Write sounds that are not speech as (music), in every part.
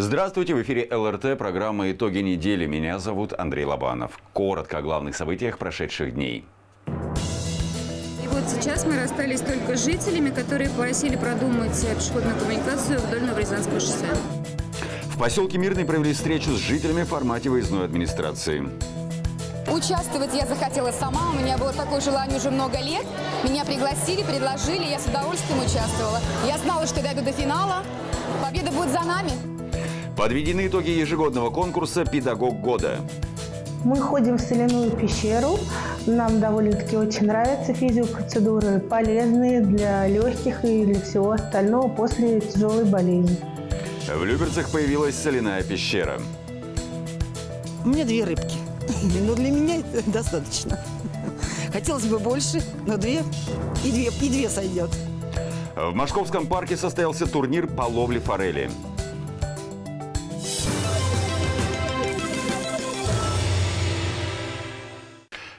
Здравствуйте, в эфире ЛРТ, программа «Итоги недели». Меня зовут Андрей Лобанов. Коротко о главных событиях прошедших дней. И вот сейчас мы расстались только с жителями, которые просили продумать пешеходную коммуникацию вдоль Новорязанского шоссе. В поселке Мирный провели встречу с жителями в формате выездной администрации. Участвовать я захотела сама, у меня было такое желание уже много лет. Меня пригласили, предложили, я с удовольствием участвовала. Я знала, что дойду до финала, победа будет за нами. Подведены итоги ежегодного конкурса «Педагог года». Мы ходим в соляную пещеру. Нам довольно-таки очень нравятся физиопроцедуры, полезные для легких и для всего остального после тяжелой болезни. В Люберцах появилась соляная пещера. У меня две рыбки. (laughs) Но для меня это достаточно. Хотелось бы больше, но две и две, и две сойдет. В Московском парке состоялся турнир по ловле форели.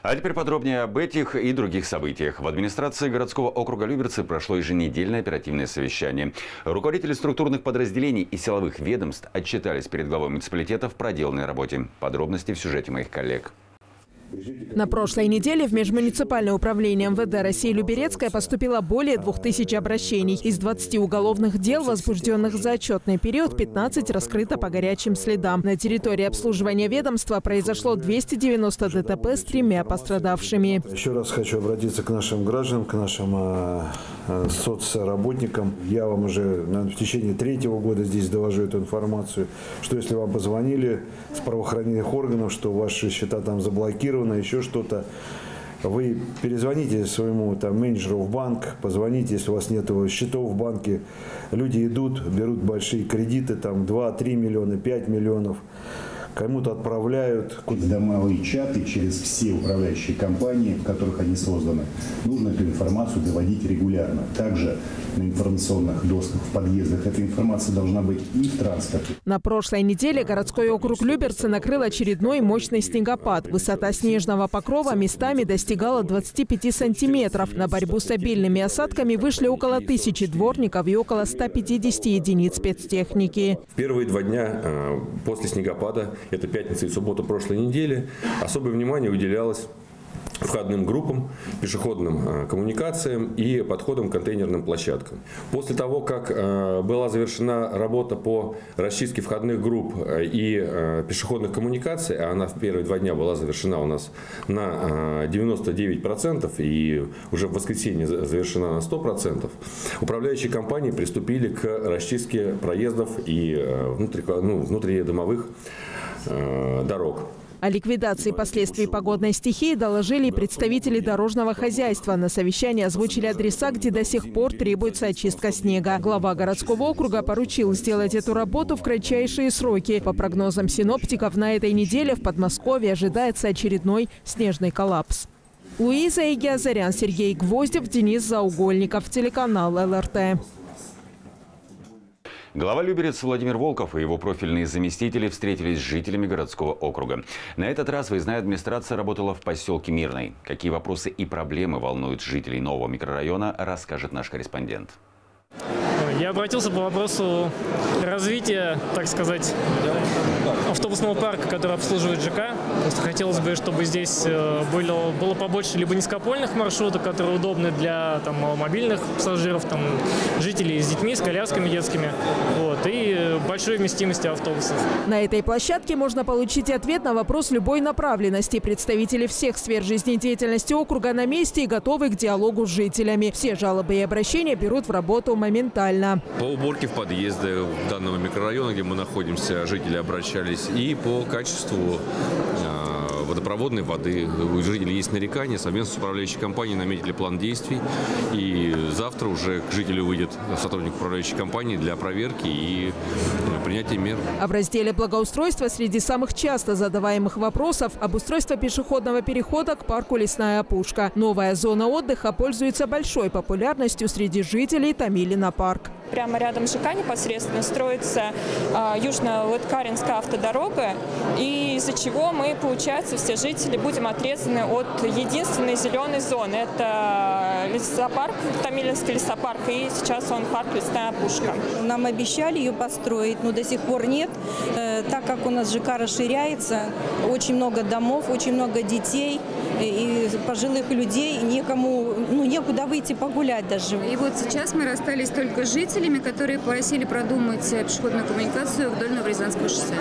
А теперь подробнее об этих и других событиях. В администрации городского округа Люберцы прошло еженедельное оперативное совещание. Руководители структурных подразделений и силовых ведомств отчитались перед главой муниципалитета в проделанной работе. Подробности в сюжете моих коллег. На прошлой неделе в Межмуниципальное управление МВД России Люберецкая поступило более 2000 обращений. Из 20 уголовных дел, возбужденных за отчетный период, 15 раскрыто по горячим следам. На территории обслуживания ведомства произошло 290 ДТП с тремя пострадавшими. Еще раз хочу обратиться к нашим гражданам, к нашим э, соцработникам. Я вам уже наверное, в течение третьего года здесь довожу эту информацию, что если вам позвонили с правоохранительных органов, что ваши счета там заблокированы, еще что-то, вы перезвоните своему там, менеджеру в банк, позвоните, если у вас нет счетов в банке. Люди идут, берут большие кредиты, там 2-3 миллиона, 5 миллионов кому-то отправляют. Домовые чаты через все управляющие компании, в которых они созданы. Нужно эту информацию доводить регулярно. Также на информационных досках в подъездах эта информация должна быть и в транспорте. На прошлой неделе городской округ Люберцы накрыл очередной мощный снегопад. Высота снежного покрова местами достигала 25 сантиметров. На борьбу с обильными осадками вышли около тысячи дворников и около 150 единиц спецтехники. В первые два дня э, после снегопада это пятница и суббота прошлой недели, особое внимание уделялось входным группам, пешеходным э, коммуникациям и подходам к контейнерным площадкам. После того, как э, была завершена работа по расчистке входных групп э, и пешеходных коммуникаций, а она в первые два дня была завершена у нас на 99% и уже в воскресенье завершена на 100%, управляющие компании приступили к расчистке проездов и внутри, ну, внутридомовых дорог. О ликвидации последствий погодной стихии доложили представители дорожного хозяйства. На совещании озвучили адреса, где до сих пор требуется очистка снега. Глава городского округа поручил сделать эту работу в кратчайшие сроки. По прогнозам синоптиков, на этой неделе в Подмосковье ожидается очередной снежный коллапс. Луиза Игиазарян, Сергей Гвоздев, Денис Заугольников, телеканал ЛРТ. Глава Люберец Владимир Волков и его профильные заместители встретились с жителями городского округа. На этот раз выездная администрация работала в поселке Мирный. Какие вопросы и проблемы волнуют жителей нового микрорайона, расскажет наш корреспондент. Я обратился по вопросу развития, так сказать, автобусного парка, который обслуживает ЖК. Просто хотелось бы, чтобы здесь э, было, было побольше либо низкопольных маршрутов, которые удобны для там, мобильных пассажиров, там, жителей с детьми, с колясками детскими, вот, и большой вместимости автобусов. На этой площадке можно получить ответ на вопрос любой направленности. Представители всех сфер жизнедеятельности округа на месте и готовы к диалогу с жителями. Все жалобы и обращения берут в работу моментально. По уборке в подъезды данного микрорайона, где мы находимся, жители обращались и по качеству а, водопроводной воды. У жителей есть нарекания. Совместно с управляющей компанией наметили план действий. И завтра уже к жителю выйдет сотрудник управляющей компании для проверки и принятия мер. А в разделе благоустройства среди самых часто задаваемых вопросов обустройство пешеходного перехода к парку «Лесная опушка». Новая зона отдыха пользуется большой популярностью среди жителей Томилина парк. Прямо рядом с ЖК непосредственно строится э, южно-лыткаринская автодорога, и из-за чего мы, получается, все жители будем отрезаны от единственной зеленой зоны. Это лесопарк, Томилинский лесопарк, и сейчас он парк «Лесная опушка». Нам обещали ее построить, но до сих пор нет. Э, так как у нас ЖК расширяется, очень много домов, очень много детей и пожилых людей, некому, ну, некуда выйти погулять даже. И вот сейчас мы расстались только с жителями, которые просили продумать пешеходную коммуникацию вдоль Новорязанского шоссе.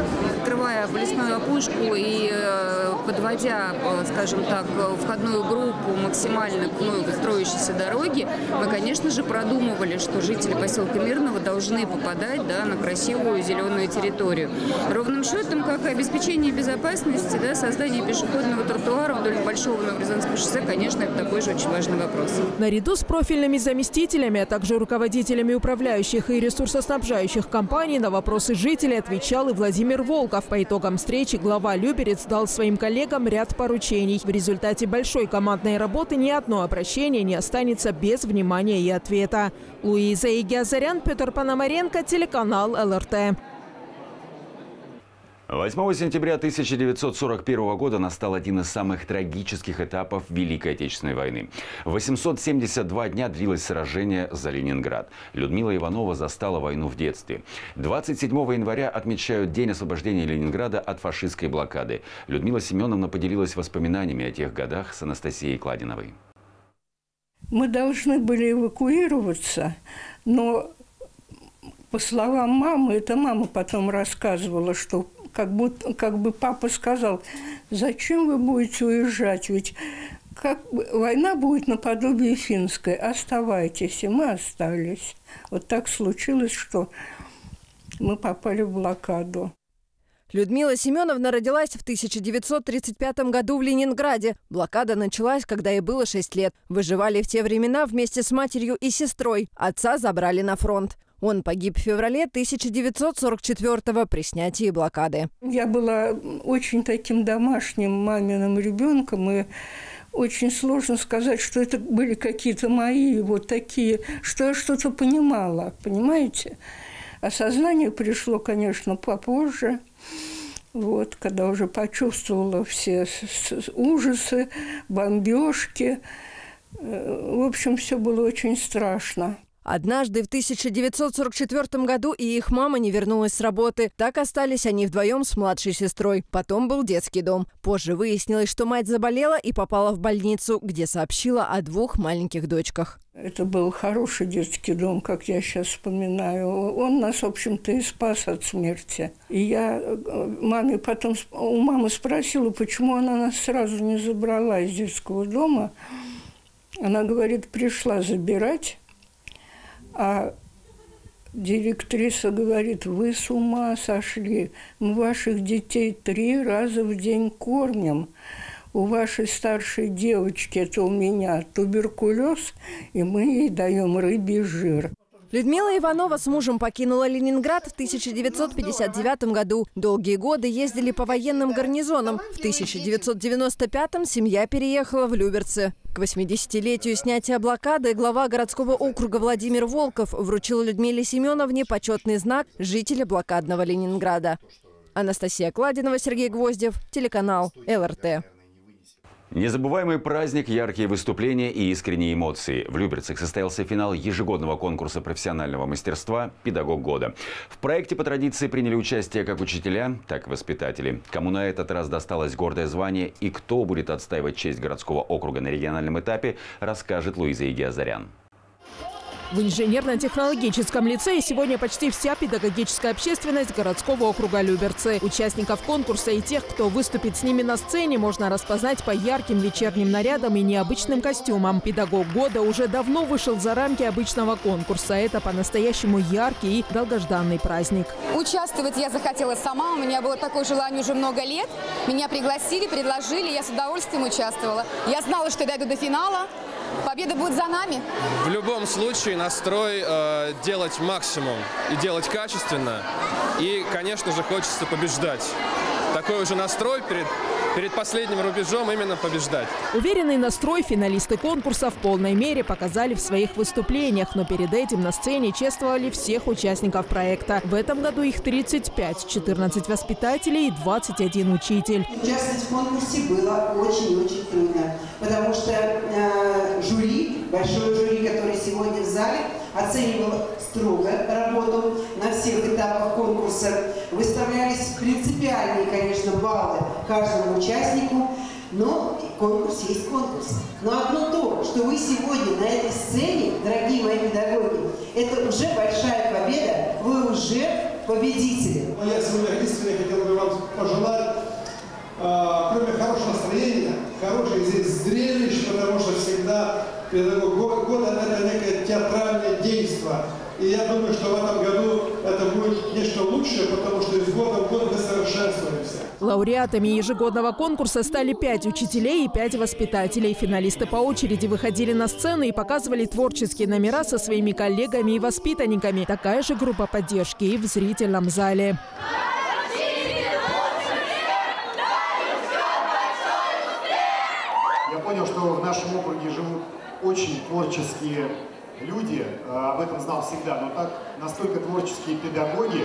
Открывая лесную опушку и э, подводя, э, скажем так, входную группу максимально к ну, строящейся дороге, мы, конечно же, продумывали, что жители поселка Мирного должны попадать да, на красивую зеленую территорию. Ровным счетом, как и обеспечение безопасности, да, создание пешеходного тротуара вдоль Большого Новорязанского шоссе, конечно, это такой же очень важный вопрос. Наряду с профильными заместителями, а также руководителями управляющих и ресурсоснабжающих компаний на вопросы жителей отвечал и Владимир Волков. По итогам встречи глава Люберец дал своим коллегам ряд поручений. В результате большой командной работы ни одно обращение не останется без внимания и ответа. Луиза Игиазарян, Петр Пономаренко, телеканал ЛРТ. 8 сентября 1941 года настал один из самых трагических этапов Великой Отечественной войны. 872 дня длилось сражение за Ленинград. Людмила Иванова застала войну в детстве. 27 января отмечают День освобождения Ленинграда от фашистской блокады. Людмила Семеновна поделилась воспоминаниями о тех годах с Анастасией Кладиновой. Мы должны были эвакуироваться, но по словам мамы, это мама потом рассказывала, что как, будто, как бы папа сказал, зачем вы будете уезжать, ведь как бы, война будет наподобие финской, оставайтесь, и мы остались. Вот так случилось, что мы попали в блокаду. Людмила Семеновна родилась в 1935 году в Ленинграде. Блокада началась, когда ей было 6 лет. Выживали в те времена вместе с матерью и сестрой. Отца забрали на фронт. Он погиб в феврале 1944 при снятии блокады. Я была очень таким домашним маминым ребенком, и очень сложно сказать, что это были какие-то мои вот такие, что я что-то понимала, понимаете? Осознание пришло, конечно, попозже, вот, когда уже почувствовала все ужасы, бомбежки. Э, в общем, все было очень страшно. Однажды в 1944 году и их мама не вернулась с работы. Так остались они вдвоем с младшей сестрой. Потом был детский дом. Позже выяснилось, что мать заболела и попала в больницу, где сообщила о двух маленьких дочках. Это был хороший детский дом, как я сейчас вспоминаю. Он нас, в общем-то, и спас от смерти. И я э, маме потом у мамы спросила, почему она нас сразу не забрала из детского дома. Она говорит, пришла забирать, а директриса говорит, вы с ума сошли, мы ваших детей три раза в день кормим. У вашей старшей девочки, это у меня, туберкулез, и мы ей даем рыбий жир. Людмила Иванова с мужем покинула Ленинград в 1959 году. Долгие годы ездили по военным гарнизонам. В 1995-м семья переехала в Люберцы. К 80-летию снятия блокады глава городского округа Владимир Волков вручил Людмиле Семеновне почетный знак жителя блокадного Ленинграда. Анастасия Кладинова, Сергей Гвоздев, телеканал ЛРТ. Незабываемый праздник, яркие выступления и искренние эмоции. В Люберцах состоялся финал ежегодного конкурса профессионального мастерства «Педагог года». В проекте по традиции приняли участие как учителя, так и воспитатели. Кому на этот раз досталось гордое звание и кто будет отстаивать честь городского округа на региональном этапе, расскажет Луиза Игиазарян. В инженерно-технологическом лицее сегодня почти вся педагогическая общественность городского округа Люберцы. Участников конкурса и тех, кто выступит с ними на сцене, можно распознать по ярким вечерним нарядам и необычным костюмам. Педагог года уже давно вышел за рамки обычного конкурса. Это по-настоящему яркий и долгожданный праздник. Участвовать я захотела сама. У меня было такое желание уже много лет. Меня пригласили, предложили, я с удовольствием участвовала. Я знала, что дойду до финала. Победа будет за нами. В любом случае настрой э, делать максимум и делать качественно. И, конечно же, хочется побеждать. Такой уже настрой перед, перед последним рубежом именно побеждать. Уверенный настрой финалисты конкурса в полной мере показали в своих выступлениях, но перед этим на сцене чествовали всех участников проекта. В этом году их 35, 14 воспитателей и 21 учитель. Участвовать в конкурсе было очень-очень трудно, потому что э, жюри, большое жюри, которое сегодня в зале, оценивало строго работу на всех этапах конкурса. Выставлялись принципиальные, конечно, баллы каждому участнику, но конкурс есть конкурс. Но одно то, что вы сегодня на этой сцене, дорогие мои педагоги, это уже большая победа, вы уже победители. Я сегодня искренне хотел бы вам пожелать, э, кроме хорошего настроения, хороших здесь зрелищ, потому что всегда педагог года это некое театральное действие. И я думаю, что в этом году это будет нечто лучшее, потому что из года в год мы совершенствуемся. Лауреатами ежегодного конкурса стали пять учителей и пять воспитателей. Финалисты по очереди выходили на сцену и показывали творческие номера со своими коллегами и воспитанниками. Такая же группа поддержки и в зрительном зале. Я понял, что в нашем округе живут очень творческие люди, об этом знал всегда, но так настолько творческие педагоги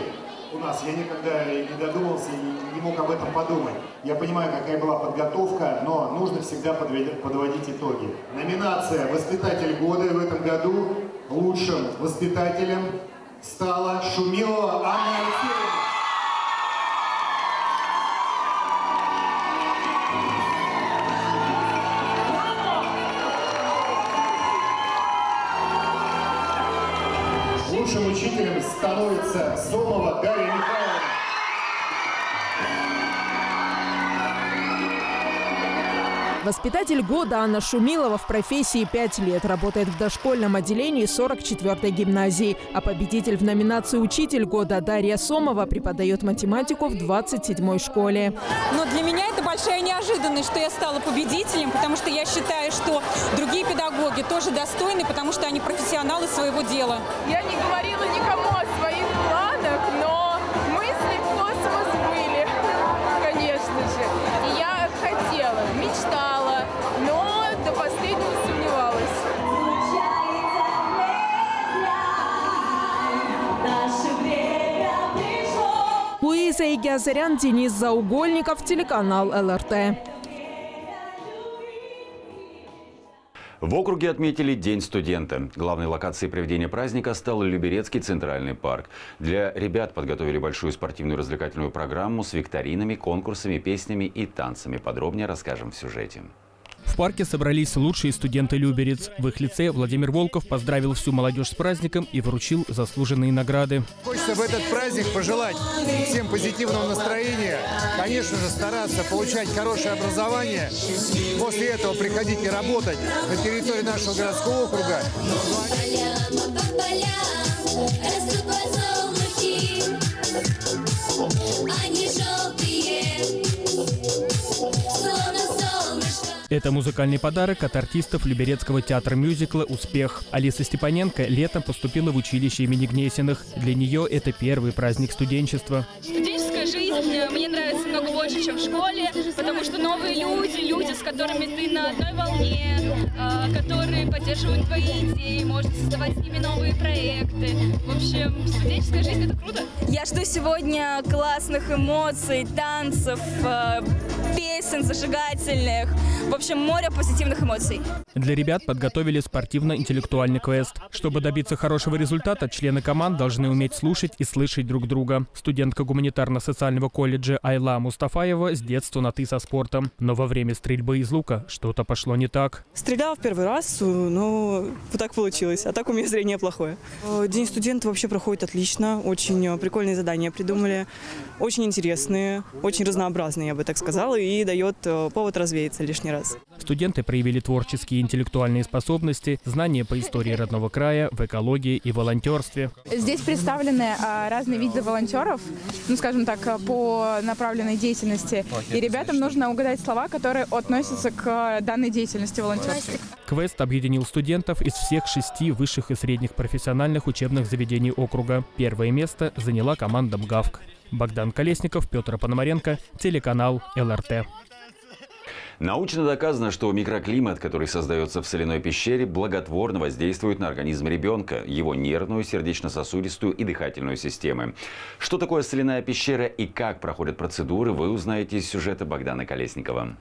у нас, я никогда не додумался и не мог об этом подумать. Я понимаю, какая была подготовка, но нужно всегда подводить итоги. Номинация «Воспитатель года» в этом году лучшим воспитателем стала Шумилова Анна Алексеевна. Воспитатель года Анна Шумилова в профессии 5 лет. Работает в дошкольном отделении 44-й гимназии. А победитель в номинации «Учитель года» Дарья Сомова преподает математику в 27-й школе. Но для меня это большая неожиданность, что я стала победителем, потому что я считаю, что другие педагоги тоже достойны, потому что они профессионалы своего дела. Я не говорила Луиза Игиазарян, Денис Заугольников, телеканал ЛРТ. В округе отметили День студента. Главной локацией проведения праздника стал Люберецкий центральный парк. Для ребят подготовили большую спортивную развлекательную программу с викторинами, конкурсами, песнями и танцами. Подробнее расскажем в сюжете. В парке собрались лучшие студенты Люберец. В их лице Владимир Волков поздравил всю молодежь с праздником и вручил заслуженные награды. Хочется в этот праздник пожелать всем позитивного настроения. Конечно же, стараться получать хорошее образование. После этого приходите работать на территории нашего городского округа. Они желтые, Это музыкальный подарок от артистов Люберецкого театра мюзикла «Успех». Алиса Степаненко летом поступила в училище имени Гнесиных. Для нее это первый праздник студенчества. Студенческая жизнь мне нравится много больше, чем в школе, потому что новые люди, люди, с которыми ты на одной волне, а, которые поддерживают твои идеи, можно создавать с ними новые проекты. В общем, студенческая жизнь — это круто. Я жду сегодня классных эмоций, танцев, э, песен зажигательных. В общем, море позитивных эмоций. Для ребят подготовили спортивно-интеллектуальный квест. Чтобы добиться хорошего результата, члены команд должны уметь слушать и слышать друг друга. Студентка гуманитарно-социального колледжа Айла Мустафаева с детства на «ты» со спортом. Но во время стрельбы из лука что-то пошло не так. Стреляла в первый раз, но вот так получилось. А так у меня зрение плохое. Э, День студента вообще проходит отлично. Очень э, прикольные задания придумали. Очень интересные, очень разнообразные, я бы так сказала. И дает э, повод развеяться лишний раз. Студенты проявили творческие и интеллектуальные способности, знания по истории родного края, в экологии и волонтерстве. Здесь представлены а, разные виды волонтеров, ну, скажем так, по направленной деятельности. И ребятам нужно угадать слова, которые относятся к данной деятельности волонтерской. Квест объединил студентов из всех шести высших и средних профессиональных учебных заведений округа. Первое место заняла команда МГАВК. Богдан Колесников, Петр Пономаренко, телеканал ЛРТ. Научно доказано, что микроклимат, который создается в соляной пещере, благотворно воздействует на организм ребенка, его нервную, сердечно-сосудистую и дыхательную системы. Что такое соляная пещера и как проходят процедуры, вы узнаете из сюжета Богдана Колесникова.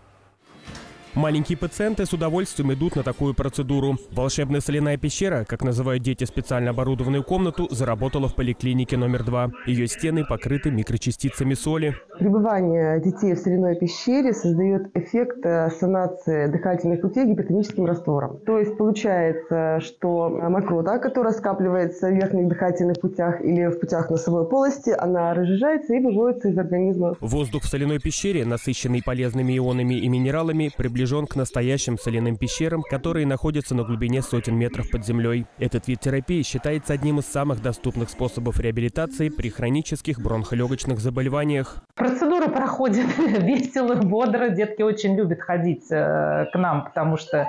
Маленькие пациенты с удовольствием идут на такую процедуру. Волшебная соляная пещера, как называют дети специально оборудованную комнату, заработала в поликлинике номер два. Ее стены покрыты микрочастицами соли. Пребывание детей в соляной пещере создает эффект э, санации дыхательных путей гипертоническим раствором. То есть получается, что мокрота, которая скапливается в верхних дыхательных путях или в путях носовой полости, она разжижается и выводится из организма. Воздух в соляной пещере, насыщенный полезными ионами и минералами, приближен к настоящим соляным пещерам, которые находятся на глубине сотен метров под землей. Этот вид терапии считается одним из самых доступных способов реабилитации при хронических бронхолегочных заболеваниях. Процедура проходит (laughs) весело, бодро. Детки очень любят ходить э, к нам, потому что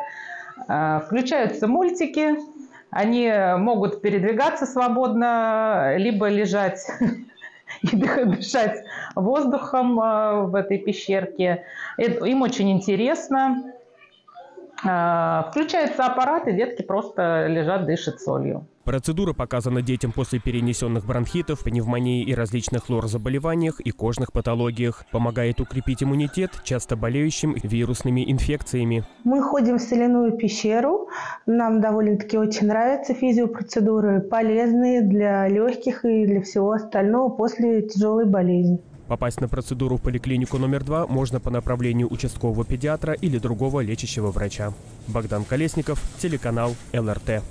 э, включаются мультики, они могут передвигаться свободно, либо лежать (laughs) (laughs) и дышать воздухом э, в этой пещерке. Им очень интересно. Включается аппарат, и детки просто лежат, дышат солью. Процедура показана детям после перенесенных бронхитов, пневмонии и различных лор-заболеваниях и кожных патологиях. Помогает укрепить иммунитет часто болеющим вирусными инфекциями. Мы ходим в соляную пещеру. Нам довольно-таки очень нравятся физиопроцедуры, полезные для легких и для всего остального после тяжелой болезни. Попасть на процедуру в поликлинику номер два можно по направлению участкового педиатра или другого лечащего врача. Богдан Колесников, телеканал ЛРТ.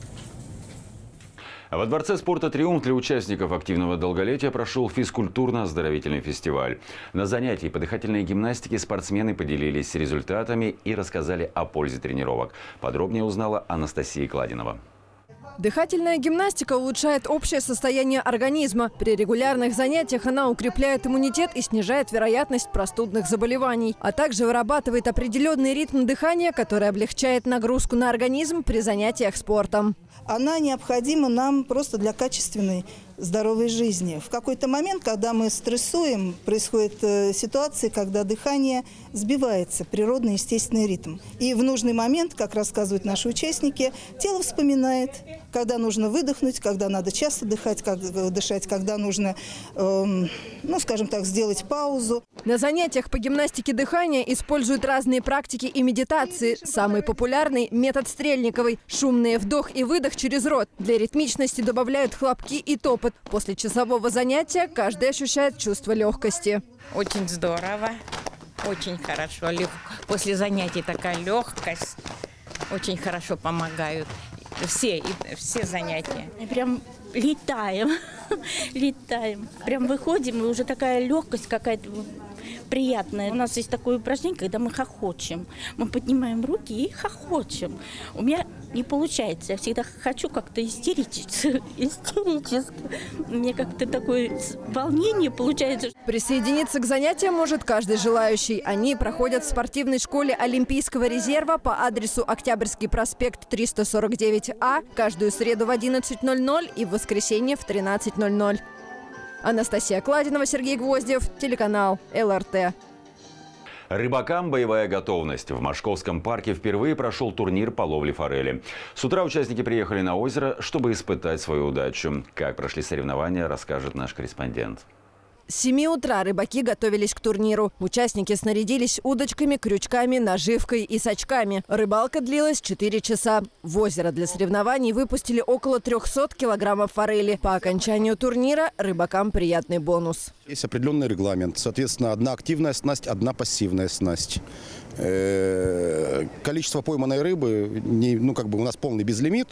Во Дворце спорта «Триумф» для участников активного долголетия прошел физкультурно-оздоровительный фестиваль. На занятии по дыхательной гимнастике спортсмены поделились результатами и рассказали о пользе тренировок. Подробнее узнала Анастасия Кладинова. Дыхательная гимнастика улучшает общее состояние организма. При регулярных занятиях она укрепляет иммунитет и снижает вероятность простудных заболеваний, а также вырабатывает определенный ритм дыхания, который облегчает нагрузку на организм при занятиях спортом. Она необходима нам просто для качественной здоровой жизни. В какой-то момент, когда мы стрессуем, происходят э, ситуации, когда дыхание сбивается, природный естественный ритм. И в нужный момент, как рассказывают наши участники, тело вспоминает, когда нужно выдохнуть, когда надо часто дыхать, как, дышать, когда нужно, эм, ну, скажем так, сделать паузу. На занятиях по гимнастике дыхания используют разные практики и медитации. Самый популярный – метод Стрельниковой – шумный вдох и выдох через рот. Для ритмичности добавляют хлопки и топот. После часового занятия каждый ощущает чувство легкости. Очень здорово, очень хорошо. После занятий такая легкость. Очень хорошо помогают. Все, и- все занятия. Прям летаем, (laughs) летаем. Прям выходим, и уже такая легкость какая-то приятная. У нас есть такое упражнение, когда мы хохочем. Мы поднимаем руки и хохочем. У меня не получается. Я всегда хочу как-то (laughs) истерически. истерически. Мне как-то такое волнение получается. Присоединиться к занятиям может каждый желающий. Они проходят в спортивной школе Олимпийского резерва по адресу Октябрьский проспект 349А каждую среду в 11.00 и в воскресенье в 13.00. Анастасия Кладинова, Сергей Гвоздев, телеканал ЛРТ. Рыбакам боевая готовность. В Машковском парке впервые прошел турнир по ловле форели. С утра участники приехали на озеро, чтобы испытать свою удачу. Как прошли соревнования, расскажет наш корреспондент. С 7 утра рыбаки готовились к турниру. Участники снарядились удочками, крючками, наживкой и сачками. Рыбалка длилась 4 часа. В озеро для соревнований выпустили около 300 килограммов форели. По окончанию турнира рыбакам приятный бонус. Есть определенный регламент. Соответственно, одна активная снасть, одна пассивная снасть. Э, Количество пойманной рыбы, ну как бы у нас полный безлимит.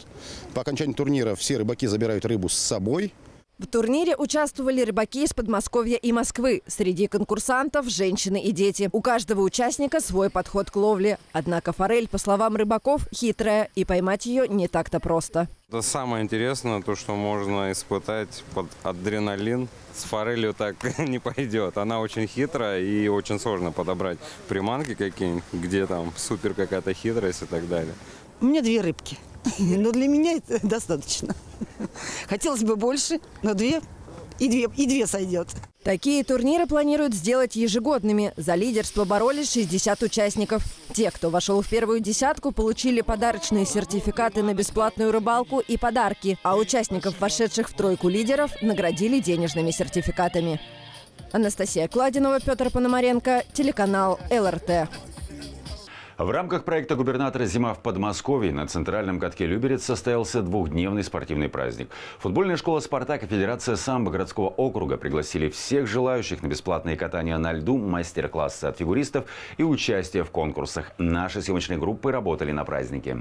По окончанию турнира все рыбаки забирают рыбу с собой. В турнире участвовали рыбаки из Подмосковья и Москвы. Среди конкурсантов – женщины и дети. У каждого участника свой подход к ловле. Однако форель, по словам рыбаков, хитрая, и поймать ее не так-то просто. Это самое интересное, то, что можно испытать под адреналин. С форелью так (laughs) не пойдет. Она очень хитрая и очень сложно подобрать приманки какие-нибудь, где там супер какая-то хитрость и так далее. У меня две рыбки. (laughs) Но для меня это достаточно. Хотелось бы больше, но две и две, и две сойдет. Такие турниры планируют сделать ежегодными. За лидерство боролись 60 участников. Те, кто вошел в первую десятку, получили подарочные сертификаты на бесплатную рыбалку и подарки. А участников, вошедших в тройку лидеров, наградили денежными сертификатами. Анастасия Кладинова, Петр Пономаренко, телеканал ЛРТ. В рамках проекта губернатора «Зима в Подмосковье» на центральном катке Люберец состоялся двухдневный спортивный праздник. Футбольная школа «Спартак» и Федерация самбо городского округа пригласили всех желающих на бесплатные катания на льду, мастер-классы от фигуристов и участие в конкурсах. Наши съемочные группы работали на празднике.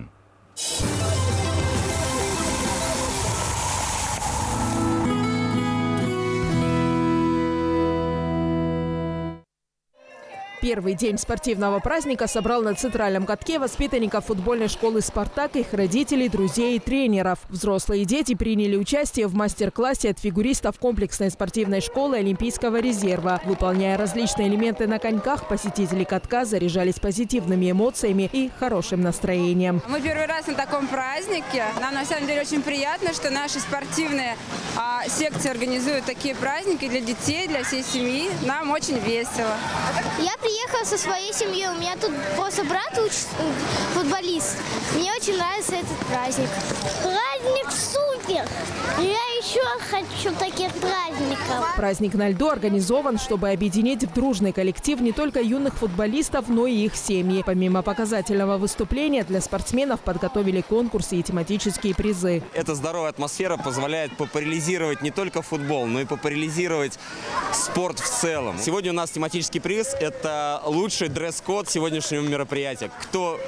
Первый день спортивного праздника собрал на центральном катке воспитанников футбольной школы «Спартак», их родителей, друзей и тренеров. Взрослые дети приняли участие в мастер-классе от фигуристов комплексной спортивной школы Олимпийского резерва. Выполняя различные элементы на коньках, посетители катка заряжались позитивными эмоциями и хорошим настроением. Мы первый раз на таком празднике. Нам на самом деле очень приятно, что наши спортивные а, секции организуют такие праздники для детей, для всей семьи. Нам очень весело. Я приехала со своей семьей. У меня тут просто брат учится, футболист. Мне очень нравится этот праздник. Праздник супер! Я еще хочу таких праздников. Праздник на льду организован, чтобы объединить в дружный коллектив не только юных футболистов, но и их семьи. Помимо показательного выступления, для спортсменов подготовили конкурсы и тематические призы. Эта здоровая атмосфера позволяет популяризировать не только футбол, но и популяризировать спорт в целом. Сегодня у нас тематический приз – это лучший дресс-код сегодняшнего мероприятия. Кто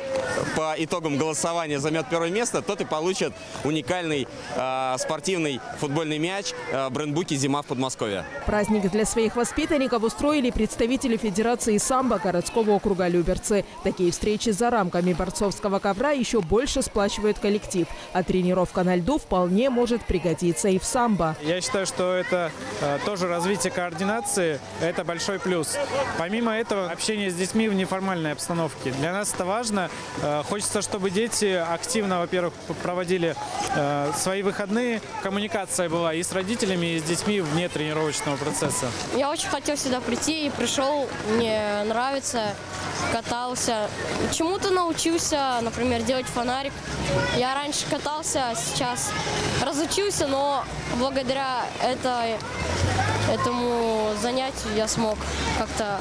по итогам голосования займет первое место, тот и получит уникальный э, спортивный футбольный мяч э, в брендбуке «Зима в Подмосковье». Праздник для своих воспитанников устроили представители Федерации самбо городского округа Люберцы. Такие встречи за рамками борцовского ковра еще больше сплачивают коллектив. А тренировка на льду вполне может пригодиться и в самбо. Я считаю, что это э, тоже развитие координации, это большой плюс. Помимо этого, общение с детьми в неформальной обстановке. Для нас это важно. Э, хочется, чтобы дети активно, во-первых, проводили свои выходные. Коммуникация была и с родителями, и с детьми вне тренировочного процесса. Я очень хотел сюда прийти и пришел. Мне нравится, катался. Чему-то научился, например, делать фонарик. Я раньше катался, а сейчас разучился, но благодаря это, этому занятию я смог как-то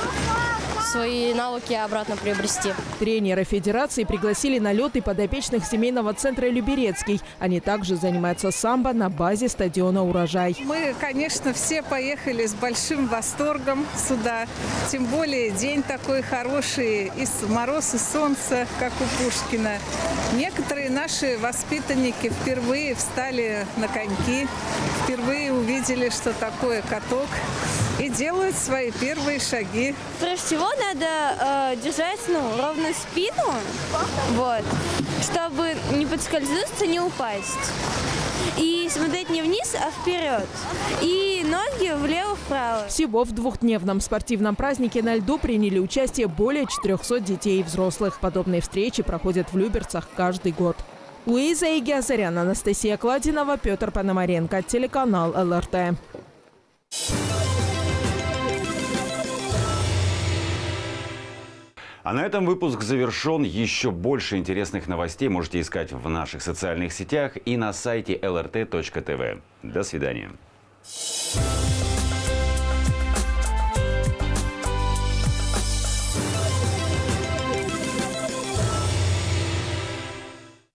свои навыки обратно приобрести. Тренеры Федерации пригласили на лед и подопечных семейного центра «Люберецкий». Они также занимаются самбо на базе стадиона «Урожай». Мы, конечно, все поехали с большим восторгом сюда. Тем более день такой хороший, и мороз, и солнце, как у Пушкина. Некоторые наши воспитанники впервые встали на коньки, впервые увидели, что такое каток, и делают свои первые шаги. Прежде всего надо э, держать ну, ровную спину, вот, чтобы не подскользнуться, не упасть. И смотреть не вниз, а вперед. И ноги влево-вправо. Всего в двухдневном спортивном празднике на льду приняли участие более 400 детей и взрослых. Подобные встречи проходят в Люберцах каждый год. Луиза Игиазарян, Анастасия Кладинова, Петр Пономаренко, телеканал ЛРТ. А на этом выпуск завершен. Еще больше интересных новостей можете искать в наших социальных сетях и на сайте lrt.tv. До свидания.